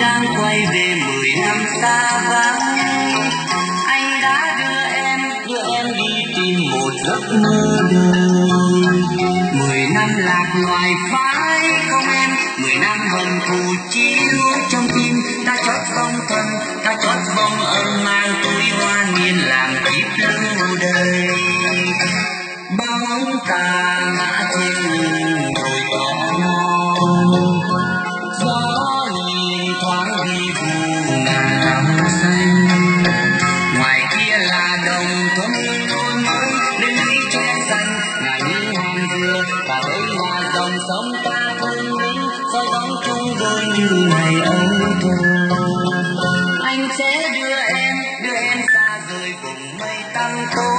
đang quay về mười năm xa vắng. Anh đã đưa em đưa em đi tìm một giấc mơ đời. Mười năm lạc loài phái không em, mười năm hận thù chiếu trong tim. Ta chót bóng thân, ta chót bóng ân mang tôi hoa niên làm kiếp lâu đời. Bóng ta ngã cả ơi là dòng sông ta thân mình sau bóng chung đôi như ngày ấy anh sẽ đưa em đưa em xa rời vùng mây tăng tối